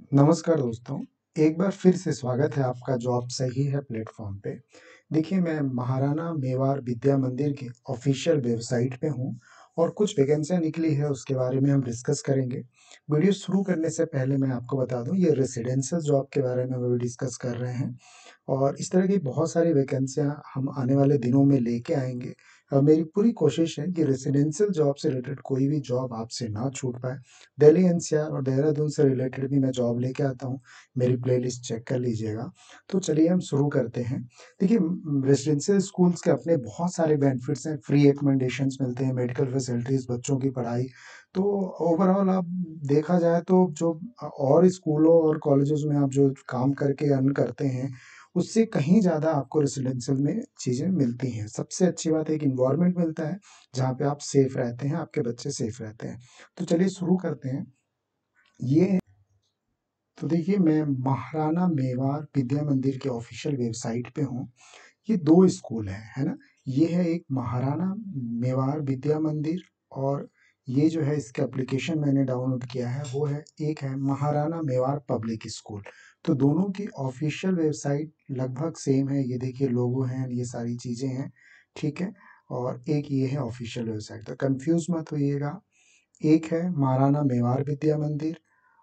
नमस्कार दोस्तों, एक बार फिर से स्वागत है आपका जॉब सही है प्लेटफ़ॉर्म पे। देखिए मैं महाराणा मेवाड़ विद्या मंदिर की ऑफ़िशियल वेबसाइट पे हूँ और कुछ वैकेंसियाँ निकली है उसके बारे में हम डिस्कस करेंगे। वीडियो शुरू करने से पहले मैं आपको बता दूँ ये रेसिडेंशियल जॉब के बारे में अभी डिस्कस कर रहे हैं और इस तरह की बहुत सारी वैकेंसियाँ हम आने वाले दिनों में लेके आएँगे। मेरी पूरी कोशिश है कि रेसिडेंशियल जॉब से रिलेटेड कोई भी जॉब आपसे ना छूट पाए। दिल्ली एनसीआर और देहरादून से रिलेटेड भी मैं जॉब लेके आता हूँ, मेरी प्लेलिस्ट चेक कर लीजिएगा। तो चलिए हम शुरू करते हैं। देखिए रेसिडेंशियल स्कूल्स के अपने बहुत सारे बेनिफिट्स हैं, फ्री एकमेंडेशंस मिलते हैं, मेडिकल फैसिलिटीज़, बच्चों की पढ़ाई। तो ओवरऑल आप देखा जाए तो जो और स्कूलों और कॉलेजेस में आप जो काम करके अर्न करते हैं, उससे कहीं ज़्यादा आपको रेसिडेंशियल में चीज़ें मिलती हैं। सबसे अच्छी बात एक एनवायरनमेंट मिलता है, जहाँ पे आप सेफ़ रहते हैं, आपके बच्चे सेफ़ रहते हैं। तो चलिए शुरू करते हैं। ये तो देखिए मैं महाराणा मेवाड़ विद्या मंदिर के ऑफ़िशियल वेबसाइट पे हूँ। ये दो स्कूल हैं, है ना? ये है एक महाराणा मेवाड़ विद्या मंदिर और ये जो है इसका एप्लीकेशन मैंने डाउनलोड किया है वो है एक है महाराणा मेवाड़ पब्लिक स्कूल। तो दोनों की ऑफ़िशियल वेबसाइट लगभग सेम है। ये देखिए लोगो हैं, ये सारी चीज़ें हैं, ठीक है? और एक ये है ऑफ़िशियल वेबसाइट। तो कंफ्यूज मत होइएगा। एक है महाराणा मेवाड़ विद्या मंदिर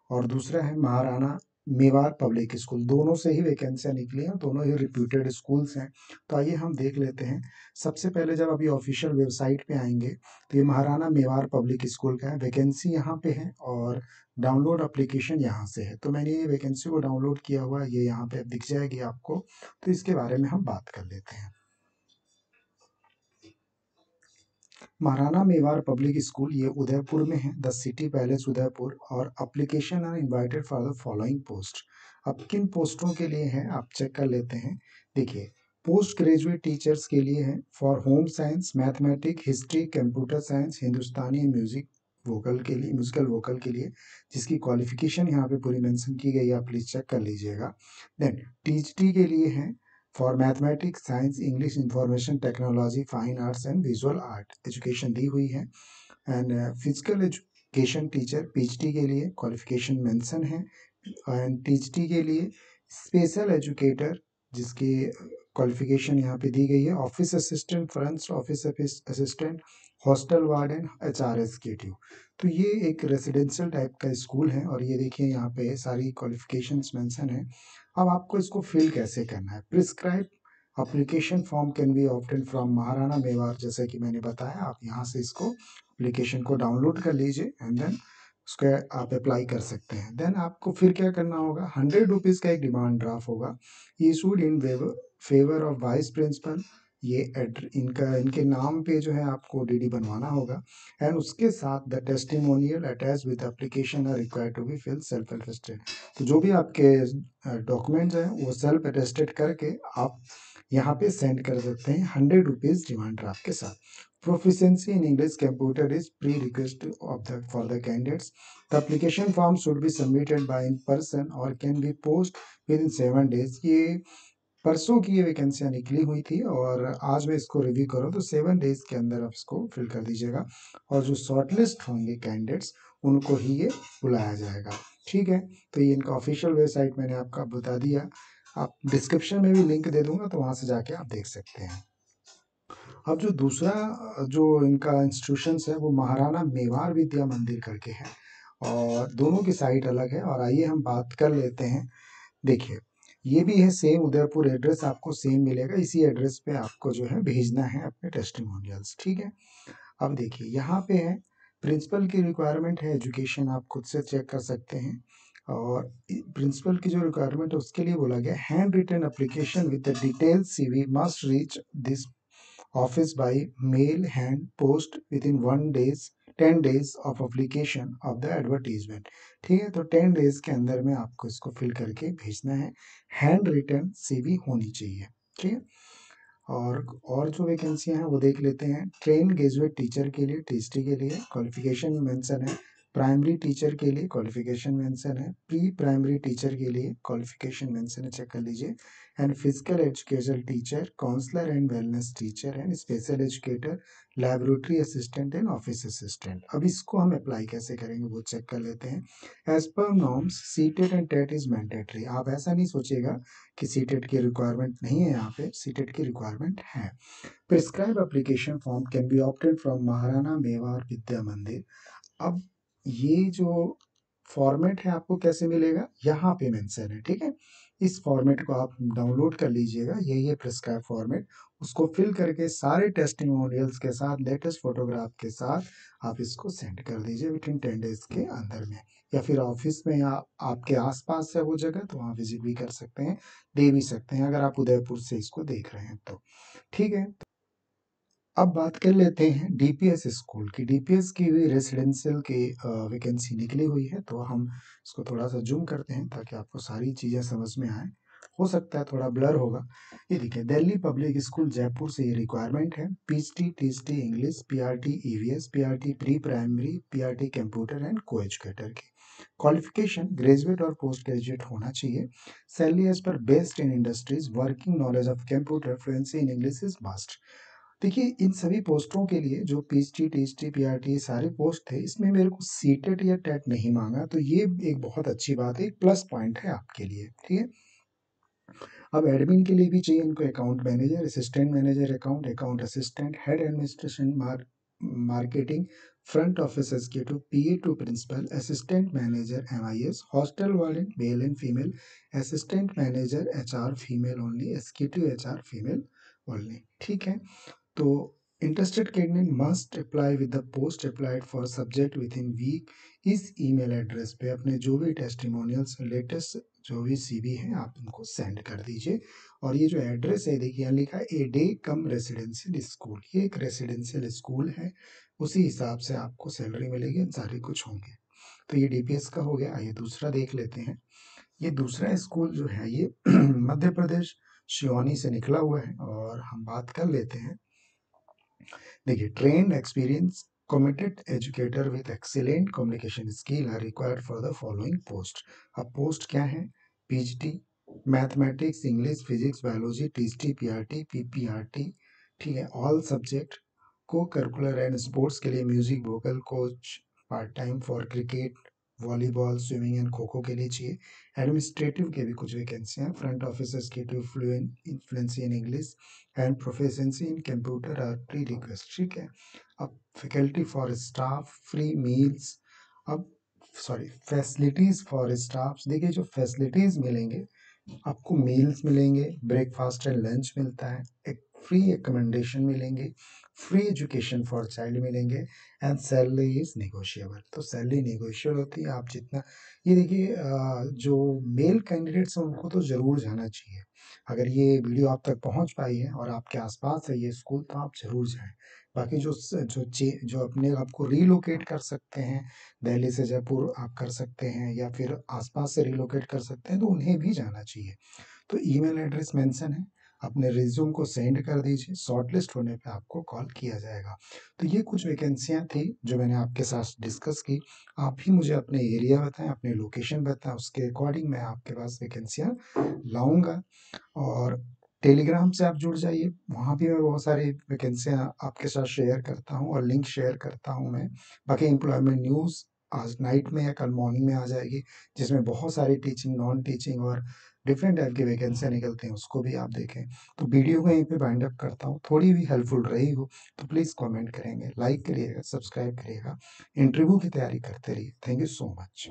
और दूसरा है महाराणा मेवाड़ पब्लिक स्कूल। दोनों से ही वैकेंसियाँ निकली हैं, दोनों ही रिप्यूटेड स्कूल्स हैं। तो आइए हम देख लेते हैं। सबसे पहले जब अभी ऑफ़िशियल वेबसाइट पे आएँगे तो ये महाराणा मेवाड़ पब्लिक स्कूल का है। वैकेंसी यहाँ पे है और डाउनलोड एप्लीकेशन यहाँ से है। तो मैंने ये वैकेंसी को डाउनलोड किया हुआ ये यहाँ पे दिख जाएगी आपको। तो इसके बारे में हम बात कर लेते हैं। महाराणा मेवाड़ पब्लिक स्कूल ये उदयपुर में है, द सिटी पैलेस उदयपुर और application are invited for the following post. अब किन पोस्टों के लिए है आप चेक कर लेते हैं। देखिए पोस्ट ग्रेजुएट टीचर्स के लिए है for home science, mathematic history, computer science, Hindustani music vocal के लिए म्यूजिकल वोकल के लिए जिसकी क्वालिफिकेशन यहाँ पे पूरी मेंशन की गई है आप प्लीज़ चेक कर लीजिएगा। देन टीजीटी के लिए है for mathematics, science, English, information technology, fine arts and visual art education दी हुई है। And physical education teacher PhD के लिए क्वालिफिकेशन मेंशन है। एंड टीजीटी के लिए स्पेशल एजुकेटर जिसकी क्वालिफिकेशन यहाँ पे दी गई है। Office assistant front office assistant hostel warden H R S K T तो ये एक रेसिडेंशियल टाइप का स्कूल है और ये देखिए यहाँ पे सारी क्वालिफिकेशंस मेंशन है। अब आपको इसको फिल कैसे करना है? Prescribe application form can be obtain from Maharana Mewar जैसे कि मैंने बताया, आप यहाँ से इसको अप्लीकेशन को डाउनलोड कर लीजिए एंड देन उसके आप अप्लाई कर सकते हैं। देन आपको फिर क्या करना होगा? हंड्रेड रुपीज़ का एक डिमांड ड्राफ्ट होगा। Issued in favour of vice principal ये एड्र इनका इनके नाम पे जो है आपको डीडी बनवाना होगा एंड उसके साथ the testimonial attach with application are required to be fill self attested तो जो भी आपके डॉक्यूमेंट्स हैं वो सेल्फ अटेस्टेड करके आप यहाँ पे सेंड कर सकते हैं हंड्रेड रुपीज़ डिमांड ड्राफ्ट के साथ proficiency in english computer is pre-requisite of the for the candidates the application form should be submitted by in person or can be post within seven days ये परसों की ये वैकेंसियाँ निकली हुई थी और आज मैं इसको रिव्यू करूँ तो सेवन डेज़ के अंदर आप इसको फिल कर दीजिएगा। और जो शॉर्टलिस्ट होंगे कैंडिडेट्स उनको ही ये बुलाया जाएगा। ठीक है? तो ये इनका ऑफिशियल वेबसाइट मैंने आपका बता दिया। आप डिस्क्रिप्शन में भी लिंक दे दूँगा तो वहाँ से जाके आप देख सकते हैं। अब जो दूसरा, जो इनका इंस्टीट्यूशंस है, वो महाराणा मेवाड़ विद्या मंदिर करके है। और दोनों की साइट अलग है। और आइए हम बात कर लेते हैं। देखिए ये भी है सेम उदयपुर एड्रेस आपको सेम मिलेगा। इसी एड्रेस पे आपको जो है भेजना है अपने टेस्टिमोनियल्स ठीक है? अब देखिए, यहाँ पे है प्रिंसिपल की रिक्वायरमेंट है एजुकेशन आप खुद से चेक कर सकते हैं। और प्रिंसिपल की जो रिक्वायरमेंट है, उसके लिए बोला गया hand return application with the detail CV must reach this office by mail hand post within one days ten days of application of the advertisement. ठीक है तो टेन डेज़ के अंदर में आपको इसको फिल करके भेजना है। हैंड रिटर्न सीवी होनी चाहिए। ठीक है, और और जो वैकेंसियाँ हैं वो देख लेते हैं। ट्रेन ग्रेजुएट टीचर के लिए टीएसटी के लिए, क्वालिफिकेशन मेंशन है। प्राइमरी टीचर के लिए क्वालिफिकेशन मेंशन है। प्री प्राइमरी टीचर के लिए क्वालिफिकेशन मेंशन है चेक कर लीजिए। And physical education teacher counsellor and wellness teacher and special educator laboratory assistant and office assistant अब इसको हम अप्लाई कैसे करेंगे वो चेक कर लेते हैं। Age per norms CTET and TET is mandatory आप ऐसा नहीं सोचिएगा कि सीटेड की रिक्वायरमेंट नहीं है यहाँ पे सीटेड की रिक्वायरमेंट है। Prescribe application form can be opted from Maharana Mewar और विद्या मंदिर अब ये जो फॉर्मेट है आपको कैसे मिलेगा? यहाँ पे मेंशन है, ठीक है? इस फॉर्मेट को आप डाउनलोड कर लीजिएगा ये ये प्रिस्क्राइब फॉर्मेट उसको फिल करके सारे टेस्टिमोनियल्स के साथ लेटेस्ट फोटोग्राफ के साथ आप इसको सेंड कर दीजिए विद इन टेन डेज़ के अंदर में। या फिर ऑफ़िस में या आपके आसपास है वो जगह तो वहाँ विज़िट भी कर सकते हैं, दे भी सकते हैं, अगर आप उदयपुर से इसको देख रहे हैं तो। ठीक है? अब बात कर लेते हैं डीपीएस स्कूल की। डीपीएस की भी रेसिडेंशियल की वैकेंसी निकली हुई है तो हम इसको थोड़ा सा जूम करते हैं ताकि आपको सारी चीज़ें समझ में आए। हो सकता है थोड़ा ब्लर होगा। ये देखिए, दिल्ली पब्लिक स्कूल जयपुर से ये रिक्वायरमेंट है। PhD TST English PRT EVS PRT pre primary PRT computer and co-educator की। क्वालिफिकेशन ग्रेजुएट और पोस्ट ग्रेजुएट होना चाहिए। Salary as per based in industries working knowledge of computer fluency in English is must देखिए, इन सभी पोस्टों के लिए जो P H T T H T P R T सारे पोस्ट थे, इसमें मेरे को सीटेट या टेट नहीं मांगा। तो ये एक बहुत अच्छी बात है, एक प्लस पॉइंट है आपके लिए, ठीक है? अब एडमिन के लिए भी चाहिए इनको account manager assistant manager account account assistant head administration marketing front office executive PA to principal assistant manager MIS hostel warden male and female assistant manager HR female only executive HR female only ठीक है? तो interested interested candidate must apply with the post applied for subject within week. इस email address पे अपने जो भी testimonials latest जो भी सीवी हैं, आप उनको सेंड कर दीजिए। और ये जो एड्रेस है, देखिए, यहाँ लिखा है A day come residential school ये एक रेसिडेंशियल स्कूल है। उसी हिसाब से आपको सैलरी मिलेगी सारे कुछ होंगे। तो ये डीपीएस का हो गया। आइए दूसरा देख लेते हैं। ये दूसरा स्कूल जो है, ये मध्य प्रदेश, शिवानी से निकला हुआ है। और हम बात कर लेते हैं। देखिए train experience committed educator with excellent communication skill are required for the following post अब पोस्ट क्या है? PhD mathematics English physics biology TST PRT PPRT ठीक है? All subject co-curricular and sports के लिए music vocal coach part time for cricket volleyball, swimming and kho kho के लिए चाहिए। एडमिनिस्ट्रेटिव के भी कुछ वैकेंसी हैं। फ्रंट ऑफिसर्स के to fluent influency in English and proficiency in computer are pre request ठीक है? अब faculty for staff free meals अब सॉरी फैसिलिटीज़ फॉर स्टाफ देखिए जो फैसिलिटीज़ मिलेंगे, आपको मील्स मिलेंगे ब्रेकफास्ट एंड लंच मिलता है, एक फ्री एकमेंडेशन मिलेंगे फ्री एजुकेशन फॉर चाइल्ड मिलेंगे एंड सैलरी इज़ नेगोशिएबल तो सैलरी नेगोशिएबल होती है, आप जितना, ये देखिए जो मेल कैंडिडेट्स हैं, उनको तो ज़रूर जाना चाहिए। अगर ये वीडियो आप तक पहुँच पाई है और आपके आसपास है ये स्कूल तो आप ज़रूर जाएँ। बाकी जो जो चे, जो अपने आपको रीलोकेट कर सकते हैं, दिल्ली से जयपुर आप कर सकते हैं, या फिर आसपास से रीलोकेट कर सकते हैं तो उन्हें भी जाना चाहिए। तो ईमेल एड्रेस मेंशन है। अपने रिज्यूम को सेंड कर दीजिए। शॉर्टलिस्ट होने पे आपको कॉल किया जाएगा। तो ये कुछ वैकेंसियाँ थी जो मैंने आपके साथ डिस्कस की। आप ही मुझे अपने एरिया बताएँ, अपने लोकेशन बताएँ। उसके अकॉर्डिंग मैं आपके पास वैकेंसियाँ लाऊँगा। और टेलीग्राम से आप जुड़ जाइए। वहाँ भी मैं बहुत सारी वैकेंसियाँ आपके साथ शेयर करता हूँ और लिंक शेयर करता हूँ मैं। बाकी एम्प्लॉयमेंट न्यूज़ आज नाइट में या कल मॉर्निंग में आ जाएगी, जिसमें बहुत सारी टीचिंग नॉन टीचिंग और डिफरेंट टाइप की वैकेंसियाँ निकलती हैं, उसको भी आप देखें। तो वीडियो को यहीं पे बाइंड अप करता हूँ। थोड़ी भी हेल्पफुल रही हो तो प्लीज़ कमेंट करेंगे। लाइक करिएगा सब्सक्राइब करिएगा। इंटरव्यू की तैयारी करते रहिए। Thank you so much